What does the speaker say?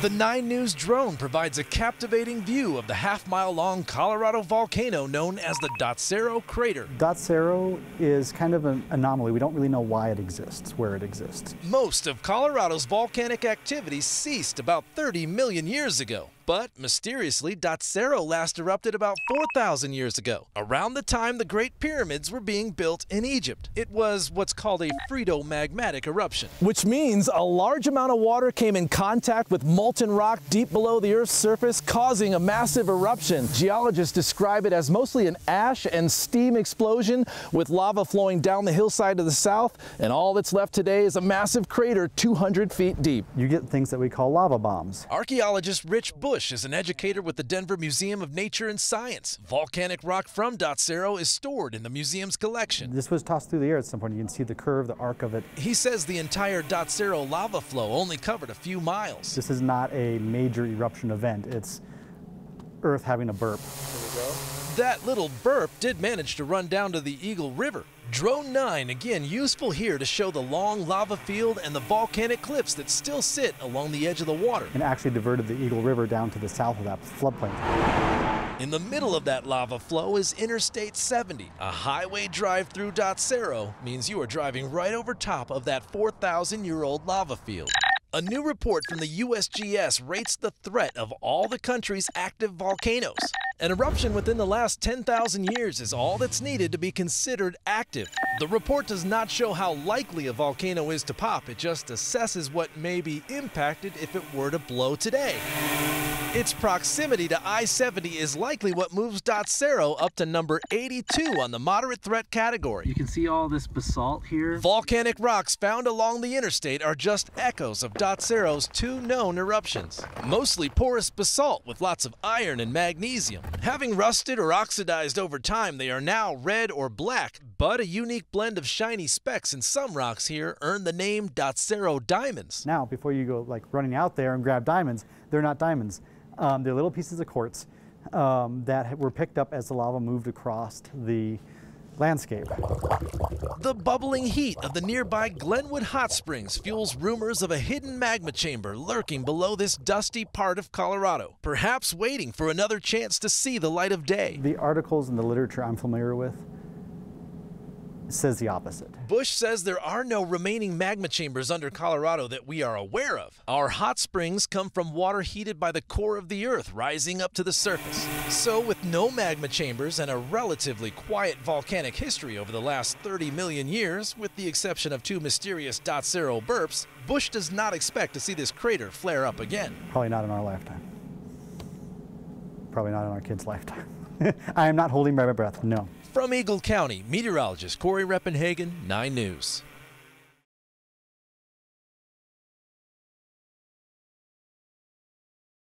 The 9 News drone provides a captivating view of the half mile long Colorado volcano known as the Dotsero crater. Dotsero is kind of an anomaly. We don't really know why it exists, where it exists. Most of Colorado's volcanic activity ceased about 30 million years ago. But mysteriously, Dotsero last erupted about 4,000 years ago, around the time the Great Pyramids were being built in Egypt. It was what's called a phreatomagmatic eruption. Which means a large amount of water came in contact with molten rock deep below the Earth's surface, causing a massive eruption. Geologists describe it as mostly an ash and steam explosion with lava flowing down the hillside to the south, and all that's left today is a massive crater 200 feet deep. You get things that we call lava bombs. Archaeologist Rich Busch Busch is an educator with the Denver Museum of Nature and Science. Volcanic rock from Dotsero is stored in the museum's collection. This was tossed through the air at some point. You can see the curve, the arc of it. He says the entire Dotsero lava flow only covered a few miles. This is not a major eruption event. It's Earth having a burp. That little burp did manage to run down to the Eagle River. Drone 9, again useful here to show the long lava field and the volcanic cliffs that still sit along the edge of the water. And actually diverted the Eagle River down to the south of that floodplain. In the middle of that lava flow is Interstate 70. A highway drive through Dotsero means you are driving right over top of that 4,000 year old lava field. A new report from the USGS rates the threat of all the country's active volcanoes. An eruption within the last 10,000 years is all that's needed to be considered active. The report does not show how likely a volcano is to pop, it just assesses what may be impacted if it were to blow today. Its proximity to I-70 is likely what moves Dotsero up to number 82 on the moderate threat category. You can see all this basalt here. Volcanic rocks found along the interstate are just echoes of Dotsero's two known eruptions. Mostly porous basalt with lots of iron and magnesium. Having rusted or oxidized over time, they are now red or black, but a unique blend of shiny specks in some rocks here earned the name Dotsero diamonds. Now, before you go like running out there and grab diamonds, they're not diamonds. Um, they're little pieces of quartz um, that were picked up as the lava moved across the landscape. The bubbling heat of the nearby Glenwood Hot Springs fuels rumors of a hidden magma chamber lurking below this dusty part of Colorado, perhaps waiting for another chance to see the light of day. The articles and the literature I'm familiar with says the opposite. Busch says there are no remaining magma chambers under Colorado that we are aware of. Our hot springs come from water heated by the core of the earth rising up to the surface. So, with no magma chambers and a relatively quiet volcanic history over the last 30 million years, with the exception of two mysterious Dotsero burps, Busch does not expect to see this crater flare up again. Probably not in our lifetime. Probably not in our kids' lifetime. I am not holding my breath, no. From Eagle County, meteorologist Cory Reppenhagen, 9 News.